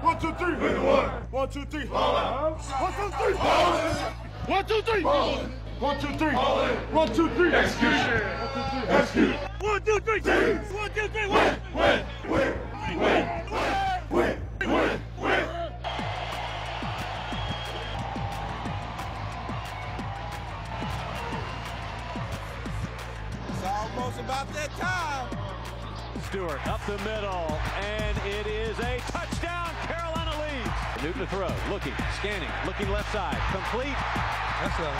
One, two, three. one. One, two, three. Ball out. One, two, three. Ball One, two, three. Ball in. One, two, three. Ball in. One, two, three. Execution. Execute. One, two, three. One, two, three. One. Win. Win. Win. Win. Win. Win. It's almost about that time. Stewart up the middle, and it is a touchdown. Carolina. Newton to throw, looking, scanning, looking left side, complete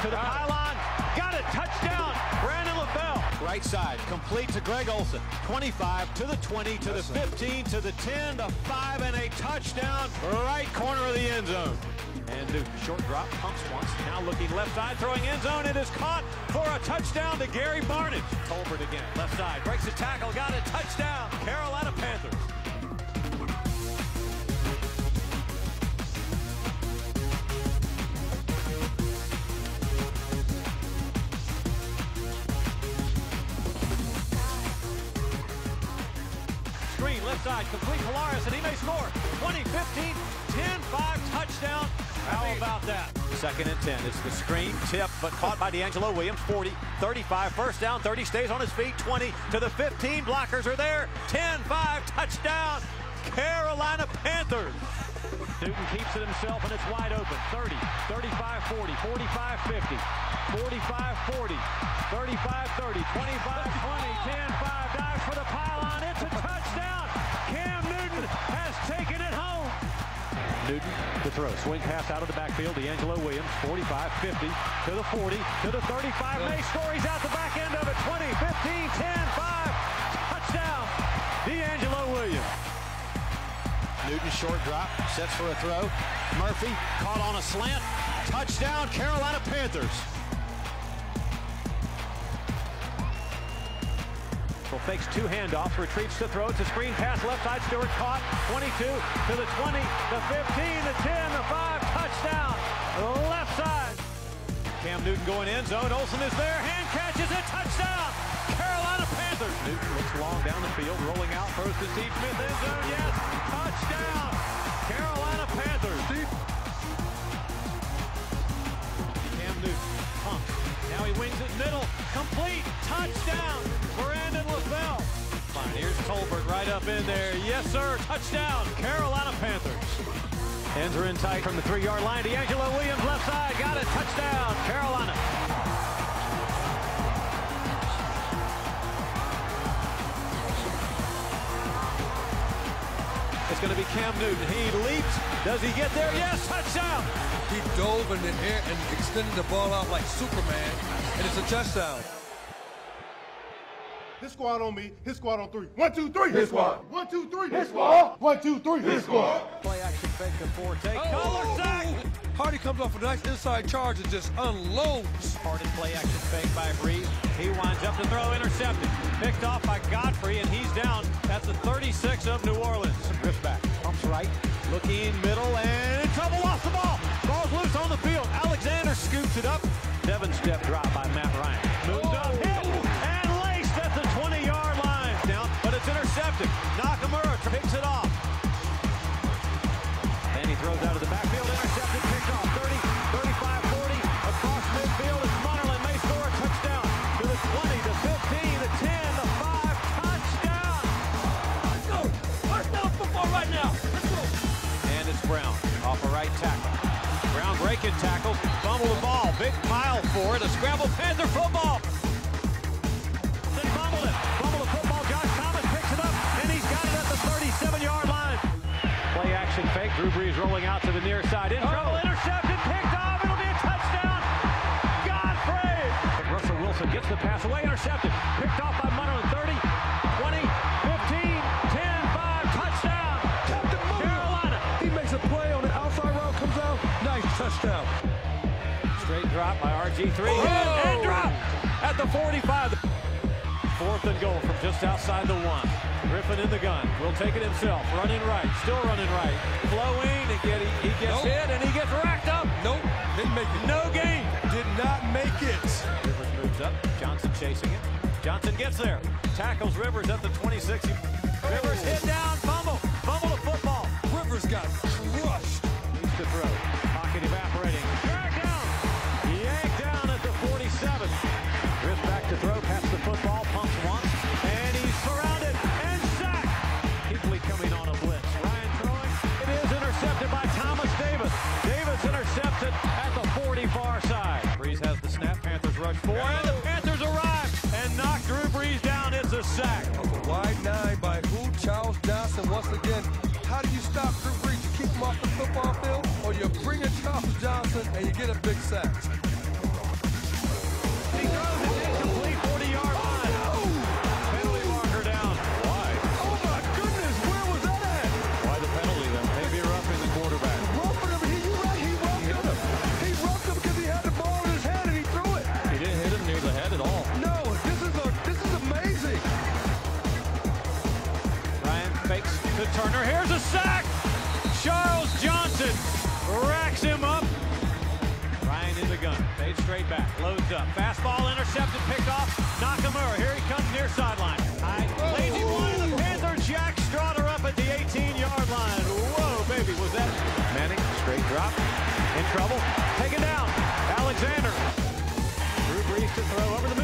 to the pylon. Got it, touchdown. Brandon LaFell. Right side, complete to Greg Olsen. 25 to the 20 to the 15 to the 10 to 5 and a touchdown. Right corner of the end zone. And Newton, short drop, pumps once. Now looking left side, throwing end zone. It is caught for a touchdown to Gary Barnidge. Tolbert again, left side, breaks a tackle, got it, touchdown. Carolina Panthers. Left side, complete Polaris, and he may score. 20, 15, 10, 5, touchdown. How about that? Second and 10. It's the screen, tip, but caught by DeAngelo Williams. 40, 35, first down, 30, stays on his feet. 20 to the 15. Blockers are there. 10, 5, touchdown. Carolina Panthers. Newton keeps it himself, and it's wide open. 30, 35, 40, 45, 50, 45, 40, 35, 30, 25, 20, 10, 5, dives for the pylon. It's a touchdown. Cam Newton has taken it home. Newton to throw. Swing pass out of the backfield. DeAngelo Williams, 45, 50, to the 40, to the 35. May score. He's out the back end of it. 20, 15, 10, 5. Touchdown. DeAngelo Williams. Newton short drop, sets for a throw. Murphy caught on a slant. Touchdown, Carolina Panthers. Well, fakes two handoffs, retreats to throw. It's a screen pass, left side. Stewart caught. 22 to the 20, the 15, the 10, the 5. Touchdown, left side. Cam Newton going in zone. Olsen is there. Hand catches it. Touchdown. Carolina Panthers. Newton looks long down the field, rolling out, throws to Steve Smith. End zone. Yes. Touchdown. Carolina Panthers. Cam Newton. Now he wings it middle. Complete. Touchdown. Right up in there. Yes, sir. Touchdown. Carolina Panthers. Ends are in tight from the three-yard line. DeAngelo Williams left side. Got it. Touchdown. Carolina. It's going to be Cam Newton. He leaps. Does he get there? Yes. Touchdown. He dove in the air and extended the ball out like Superman, and it's a touchdown. His squad on me. His squad on three. One, two, three. His squad. One, two, three. His squad. One, two, three. His squad. Play action fake to Forte. Oh, Collar oh, sack. Hardy comes off a nice inside charge and just unloads. Harded play action fake by Brees. He winds up to throw intercepted. Picked off by Godfrey, and he's down at the 36 of New Orleans. Drifts back, it's intercepted. Nakamura picks it off. And he throws out of the backfield, intercepted, picked off 30, 35, 40, across midfield. It's Munnerlyn, may score a touchdown to the 20, the 15, the 10, the 5, touchdown. Let's go. First down football right now. Let's go. And it's Brown off a right tackle. Brown breaking tackles, fumble the ball, big pile for it, a scramble Panther football. Action fake, Drew Brees rolling out to the near side, in oh. trouble, intercepted, picked off, it'll be a touchdown. Godfrey! Russell Wilson gets the pass away, intercepted, picked off by Munnerlyn, 30, 20, 15, 10, 5, touchdown. Captain. Carolina. He makes a play on the outside route, comes out. Nice touchdown. Straight drop by RG3. Oh! And, and drop at the 45. Fourth and goal from just outside the one. Griffin in the gun. Will take it himself. Running right. Still running right. Flowing. And get, he, he gets Nope. hit and he gets racked up. Nope, didn't make it. No gain. Did not make it. Rivers moves up. Johnson chasing it. Johnson gets there. Tackles Rivers at the 26. Rivers hit down. rush for. And the Panthers arrive and knock Drew Brees down. It's a sack. A wide nine by who? Charles Johnson once again. How do you stop Drew Brees? You keep him off the football field, or you bring in Charles Johnson and you get a big sack. To Turner. Here's a sack. Charles Johnson racks him up. Ryan in the gun. Fades straight back. Loads up. Fastball intercepted. Picked off. Nakamura. Here he comes near sideline. High. Lazy one. And the Panther Jack Strawder up at the 18-yard line. Whoa, baby. Was that Manning? Straight drop. In trouble. Taken down. Alexander. Drew Brees to throw over the.